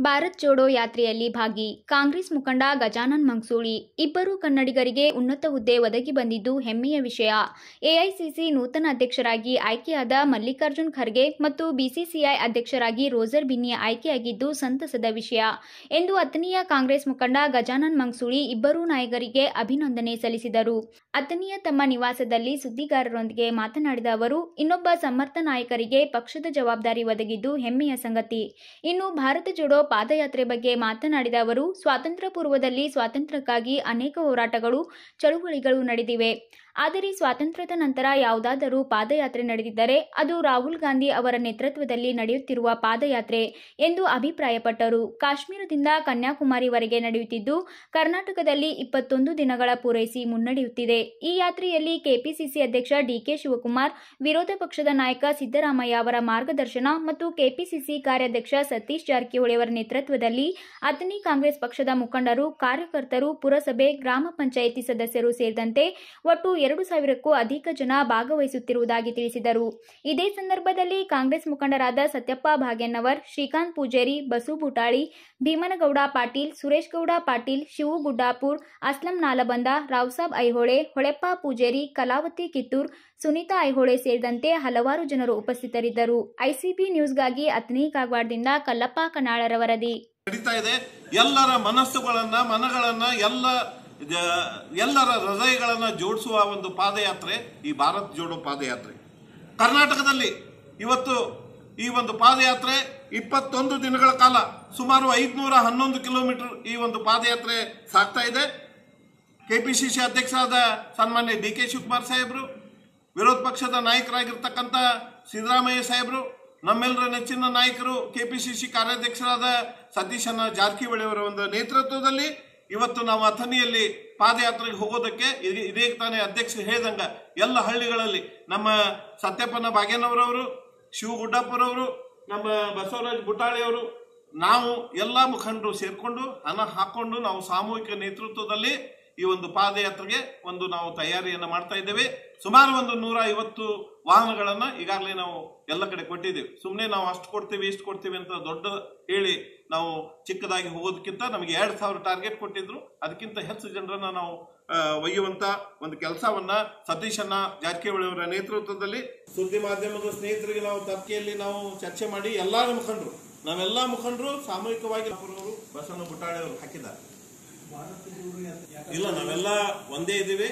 ಭಾರತ್ ಜೋಡೋ ಯಾತ್ರೆಯಲ್ಲಿ ಭಾಗಿ ಕಾಂಗ್ರೆಸ್ ಮುಖಂಡ ಗಜಾನನ್ ಮಂಗ್ಸೂಳಿ ಇಬ್ಬರು ಕನ್ನಡಿಗರಿಗೆ ಉನ್ನತ ಹುದ್ದೆ ಒದಗಿ ಬಂದಿದ್ದು ಹೆಮ್ಮೆಯ ವಿಷಯ. ಎಐಸಿಸಿ ನೂತನ ಅಧ್ಯಕ್ಷರಾಗಿ ಆಯ್ಕೆಯಾದ ಮಲ್ಲಿಕಾರ್ಜುನ್ ಖರ್ಗೆ ಮತ್ತು ಬಿಸಿಸಿಐ ಅಧ್ಯಕ್ಷರಾಗಿ ರೋಜರ್ ಬಿನ್ನಿ ಆಯ್ಕೆಯಾಗಿದ್ದು ಸಂತಸದ ವಿಷಯ. ಎಂದು ಅಥಣಿಯ ಕಾಂಗ್ರೆಸ್ ಮುಖಂಡ ಗಜಾನನ್ ಮಂಗ್ಸೂಳಿ ಇಬ್ಬರೂ ನಾಯಕರಿಗೆ ಅಭಿನಂದನೆ ಸಲ್ಲಿಸಿದರು. ಅಥಣಿಯ ತಮ್ಮ ನಿವಾಸದಲ್ಲಿ ಸುದ್ದಿಗಾರರೊಂದಿಗೆ ಮಾತನಾಡಿದ ಅವರು, ಇನ್ನೊಬ್ಬ ಸಮರ್ಥ ನಾಯಕರಿಗೆ ಪಕ್ಷದ ಜವಾಬ್ದಾರಿ ಒದಗಿದ್ದು ಹೆಮ್ಮೆಯ ಸಂಗತಿ. ಇನ್ನು ಭಾರತ ಜೋಡೋ ಪಾದಯಾತ್ರೆ ಬಗ್ಗೆ ಮಾತನಾಡಿದ ಅವರು, ಸ್ವಾತಂತ್ರ್ಯ ಪೂರ್ವದಲ್ಲಿ ಸ್ವಾತಂತ್ರ್ಯಕ್ಕಾಗಿ ಅನೇಕ ಹೋರಾಟಗಳು, ಚಳುವಳಿಗಳು ನಡೆದಿವೆ. ಆದರೆ ಸ್ವಾತಂತ್ರ್ಯದ ನಂತರ ಯಾವುದಾದರೂ ಪಾದಯಾತ್ರೆ ನಡೆದಿದ್ದರೆ ಅದು ರಾಹುಲ್ ಗಾಂಧಿ ಅವರ ನೇತೃತ್ವದಲ್ಲಿ ನಡೆಯುತ್ತಿರುವ ಪಾದಯಾತ್ರೆ ಎಂದು ಅಭಿಪ್ರಾಯಪಟ್ಟರು. ಕಾಶ್ಮೀರದಿಂದ ಕನ್ಯಾಕುಮಾರಿವರೆಗೆ ನಡೆಯುತ್ತಿದ್ದು, ಕರ್ನಾಟಕದಲ್ಲಿ ಇಪ್ಪತ್ತೊಂದು ದಿನಗಳ ಪೂರೈಸಿ ಮುನ್ನಡೆಯುತ್ತಿದೆ. ಈ ಯಾತ್ರೆಯಲ್ಲಿ ಕೆಪಿಸಿಸಿ ಅಧ್ಯಕ್ಷ ಡಿಕೆ ಶಿವಕುಮಾರ್, ವಿರೋಧ ಪಕ್ಷದ ನಾಯಕ ಸಿದ್ದರಾಮಯ್ಯ ಅವರ ಮಾರ್ಗದರ್ಶನ ಮತ್ತು ಕೆಪಿಸಿಸಿ ಕಾರ್ಯಾಧ್ಯಕ್ಷ ಸತೀಶ್ ಜಾರಕಿಹೊಳಿ ಅವರ ನೇತೃತ್ವದಲ್ಲಿ ಅಥಣಿ ಕಾಂಗ್ರೆಸ್ ಪಕ್ಷದ ಮುಖಂಡರು, ಕಾರ್ಯಕರ್ತರು, ಪುರಸಭೆ, ಗ್ರಾಮ ಪಂಚಾಯಿತಿ ಸದಸ್ಯರು ಸೇರಿದಂತೆ ಒಟ್ಟು ಎರಡು ಸಾವಿರಕ್ಕೂ ಅಧಿಕ ಜನ ಭಾಗವಹಿಸುತ್ತಿರುವುದಾಗಿ ತಿಳಿಸಿದರು. ಇದೇ ಸಂದರ್ಭದಲ್ಲಿ ಕಾಂಗ್ರೆಸ್ ಮುಖಂಡರಾದ ಸತ್ಯಪ್ಪ ಭಾಗ್ಯನ್ನವರ್ ಶ್ರೀಕಾಂತ್ ಪೂಜೇರಿ, ಬಸು ಬುಟಾಳಿ, ಭೀಮನಗೌಡ ಪಾಟೀಲ್, ಸುರೇಶ್ ಗೌಡ ಪಾಟೀಲ್, ಶಿವು ಗುಡ್ಡಾಪುರ್, ಅಸ್ಲಂ ನಾಲಬಂದ, ರಾವ್ಸಾಬ್ ಐಹೊಳೆ, ಹೊಳೆಪ್ಪ ಪೂಜೇರಿ, ಕಲಾವತಿ ಕಿತ್ತೂರ್, ಸುನೀತಾ ಐಹೊಳೆ ಸೇರಿದಂತೆ ಹಲವಾರು ಜನರು ಉಪಸ್ಥಿತರಿದ್ದರು. ಐಸಿಬಿ ನ್ಯೂಸ್ಗಾಗಿ ಅಥಣಿ ಕಾಗವಾಡದಿಂದ ಕಲ್ಲಪ್ಪ ಕನಾಳರ ವರದಿ ನಡೀತಾ ಇದೆ. ಎಲ್ಲರ ಮನಸ್ಸುಗಳನ್ನ, ಮನಗಳನ್ನ, ಎಲ್ಲ ಎಲ್ಲರ ಹೃದಯಗಳನ್ನ ಜೋಡಿಸುವ ಒಂದು ಪಾದಯಾತ್ರೆ, ಈ ಭಾರತ್ ಜೋಡೋ ಪಾದಯಾತ್ರೆ. ಕರ್ನಾಟಕದಲ್ಲಿ ಇವತ್ತು ಈ ಒಂದು ಪಾದಯಾತ್ರೆ ಇಪ್ಪತ್ತೊಂದು ದಿನಗಳ ಕಾಲ ಸುಮಾರು ಐದುನೂರ ಹನ್ನೊಂದು ಕಿಲೋಮೀಟರ್ ಈ ಒಂದು ಪಾದಯಾತ್ರೆ ಸಾಗ್ತಾ ಇದೆ. ಕೆಪಿಸಿಸಿ ಅಧ್ಯಕ್ಷರಾದ ಸನ್ಮಾನ್ಯ ಡಿ ಕೆ ಶಿವಕುಮಾರ್ ಸಾಹೇಬರು, ವಿರೋಧ ಪಕ್ಷದ ನಾಯಕರಾಗಿರ್ತಕ್ಕಂಥ ಸಿದ್ದರಾಮಯ್ಯ ಸಾಹೇಬರು ನಮ್ಮೆಲ್ಲರ ನೆಚ್ಚಿನ ನಾಯಕರು ಕೆಪಿಸಿಸಿ ಕಾರ್ಯಾಧ್ಯಕ್ಷರಾದ ಸತೀಶನ ಜಾರಕಿಹೊಳಿ ಅವರ ಒಂದು ನೇತೃತ್ವದಲ್ಲಿ ಇವತ್ತು ನಾವು ಅಥಣಿಯಲ್ಲಿ ಪಾದಯಾತ್ರೆಗೆ ಹೋಗೋದಕ್ಕೆ ಇದೇ- ತಾನೇ ಅಧ್ಯಕ್ಷರು ಹೇಳಿದಂಗ ಎಲ್ಲ ಹಳ್ಳಿಗಳಲ್ಲಿ ನಮ್ಮ ಸತ್ಯಪ್ಪನ ಭಾಗ್ಯನವರವರು ಶಿವಗುಡ್ಡಪ್ಪರವರು, ನಮ್ಮ ಬಸವರಾಜ್ ಬುಟಾಳಿಯವರು ನಾವು ಎಲ್ಲ ಮುಖಂಡರು ಸೇರಿಕೊಂಡು ಹಣ ಹಾಕೊಂಡು ನಾವು ಸಾಮೂಹಿಕ ನೇತೃತ್ವದಲ್ಲಿ ಈ ಒಂದು ಪಾದಯಾತ್ರೆಗೆ ಒಂದು ನಾವು ತಯಾರಿಯನ್ನು ಮಾಡ್ತಾ ಇದ್ದೇವೆ. ಸುಮಾರು ಒಂದು ನೂರ ಐವತ್ತು ವಾಹನಗಳನ್ನ ಈಗಾಗಲೇ ನಾವು ಎಲ್ಲ ಕಡೆ ಕೊಟ್ಟಿದ್ದೇವೆ. ಸುಮ್ಮನೆ ನಾವು ಅಷ್ಟು ಕೊಡ್ತೀವಿ, ಇಷ್ಟು ಕೊಡ್ತೀವಿ ಅಂತ ದೊಡ್ಡ ಹೇಳಿ ನಾವು ಚಿಕ್ಕದಾಗಿ ಹೋಗೋದಕ್ಕಿಂತ ನಮಗೆ ಎರಡು ಸಾವಿರ ಟಾರ್ಗೆಟ್ ಕೊಟ್ಟಿದ್ರು. ಅದಕ್ಕಿಂತ ಹೆಚ್ಚು ಜನರನ್ನು ನಾವು ಒಯ್ಯುವಂಥ ಒಂದು ಕೆಲಸವನ್ನ ಸತೀಶನ್ನ ಜಾರಕಿಹೊಳಿ ಅವರ ನೇತೃತ್ವದಲ್ಲಿ ಸುದ್ದಿ ಮಾಧ್ಯಮದ ಸ್ನೇಹಿತರಿಗೆ ನಾವು ತರ್ಕೆಯಲ್ಲಿ ನಾವು ಚರ್ಚೆ ಮಾಡಿ ಎಲ್ಲಾ ಮುಖಂಡರು, ನಾವೆಲ್ಲ ಮುಖಂಡರು ಸಾಮೂಹಿಕವಾಗಿ ಬಸವನ ಬುಟ್ಟಾಳೆ ಅವರು ಹಾಕಿದ್ದಾರೆ. ಇಲ್ಲ ನಾವೆಲ್ಲ ಒಂದೇ ಇದ್ದೀವಿ.